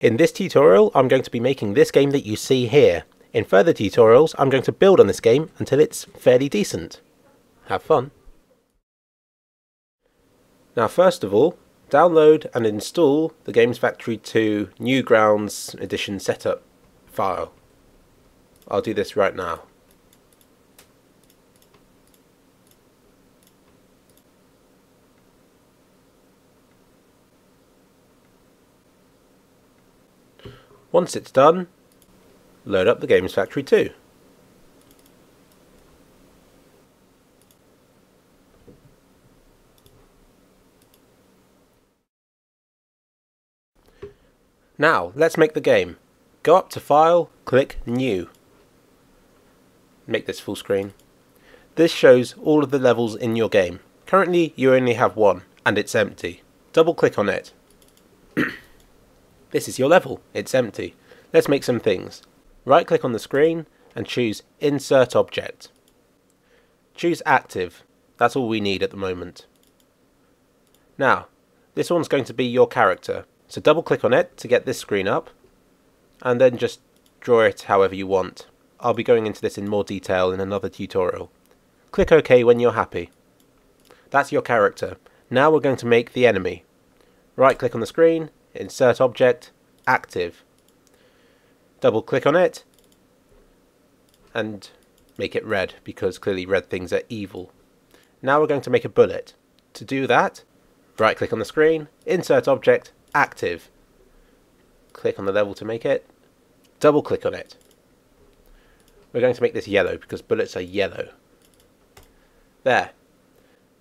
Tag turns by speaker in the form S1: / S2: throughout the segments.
S1: In this tutorial, I'm going to be making this game that you see here. In further tutorials, I'm going to build on this game until it's fairly decent. Have fun. Now first of all, download and install the Games Factory 2 Newgrounds Edition setup file. I'll do this right now. Once it's done, load up the Games Factory 2. Now, let's make the game. Go up to File, click New. Make this full screen. This shows all of the levels in your game. Currently, you only have one, and it's empty. Double click on it. This is your level. It's empty. Let's make some things. Right click on the screen and choose Insert Object. Choose Active. That's all we need at the moment. Now, this one's going to be your character. So double click on it to get this screen up and then just draw it however you want. I'll be going into this in more detail in another tutorial. Click OK when you're happy. That's your character. Now we're going to make the enemy. Right click on the screen insert object, active. Double click on it and make it red because clearly red things are evil. Now we're going to make a bullet. To do that, right click on the screen, insert object, active. Click on the level to make it, double click on it. We're going to make this yellow because bullets are yellow. There.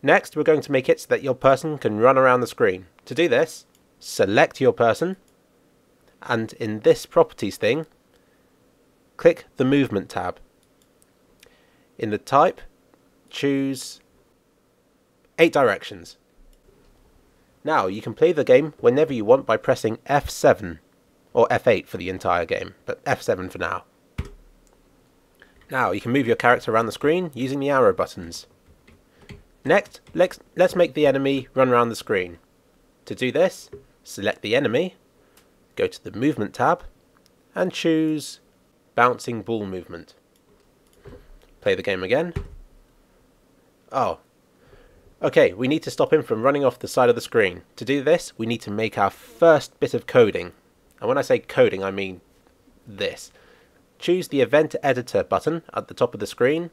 S1: Next, we're going to make it so that your person can run around the screen. To do this, select your person, and in this properties thing, click the movement tab. In the type, choose eight directions. Now you can play the game whenever you want by pressing F7 or F8 for the entire game, but F7 for now. Now you can move your character around the screen using the arrow buttons. Next, let's, let's make the enemy run around the screen. To do this, select the enemy, go to the movement tab, and choose bouncing ball movement. Play the game again. Oh. Okay, we need to stop him from running off the side of the screen. To do this, we need to make our first bit of coding. And when I say coding, I mean this. Choose the Event Editor button at the top of the screen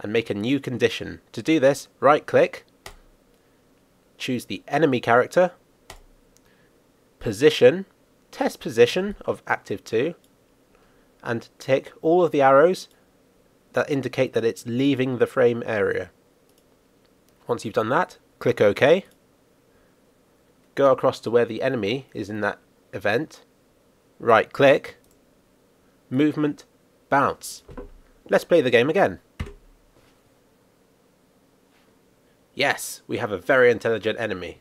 S1: and make a new condition. To do this, right click, choose the enemy character position, test position of active 2, and tick all of the arrows that indicate that it's leaving the frame area. Once you've done that, click OK. Go across to where the enemy is in that event. Right click. Movement. Bounce. Let's play the game again. Yes, we have a very intelligent enemy.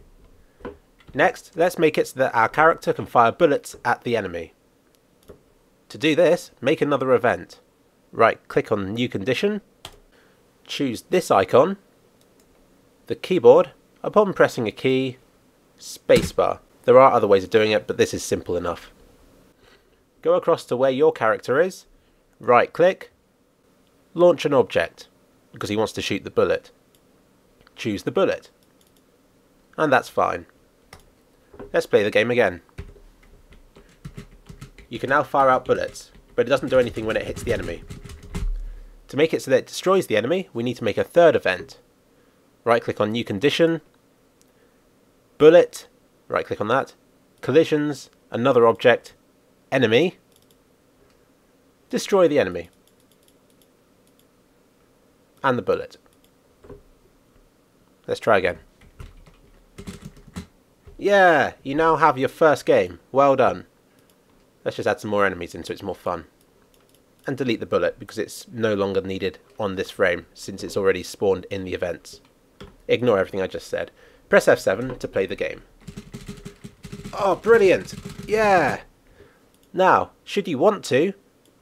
S1: Next, let's make it so that our character can fire bullets at the enemy. To do this, make another event. Right click on New Condition, choose this icon, the keyboard, upon pressing a key, spacebar. There are other ways of doing it, but this is simple enough. Go across to where your character is, right click, launch an object, because he wants to shoot the bullet. Choose the bullet. And that's fine. Let's play the game again. You can now fire out bullets, but it doesn't do anything when it hits the enemy. To make it so that it destroys the enemy, we need to make a third event. Right click on New Condition, Bullet, right click on that, Collisions, another object, Enemy, Destroy the enemy. And the bullet. Let's try again. Yeah, you now have your first game. Well done. Let's just add some more enemies in so it's more fun. And delete the bullet because it's no longer needed on this frame since it's already spawned in the events. Ignore everything I just said. Press F7 to play the game. Oh, brilliant! Yeah! Now, should you want to,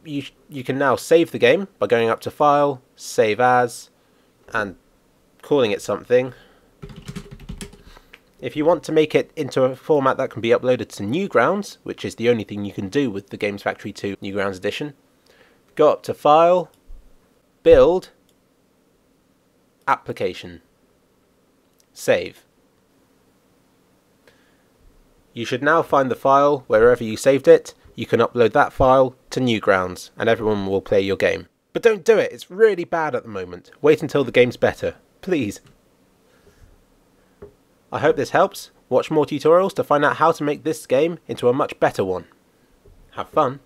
S1: you, you can now save the game by going up to File, Save As, and calling it something If you want to make it into a format that can be uploaded to Newgrounds, which is the only thing you can do with the Games Factory 2 Newgrounds edition, go up to File, Build, Application, Save. You should now find the file wherever you saved it. You can upload that file to Newgrounds and everyone will play your game. But don't do it, it's really bad at the moment. Wait until the game's better, please. I hope this helps. Watch more tutorials to find out how to make this game into a much better one. Have fun!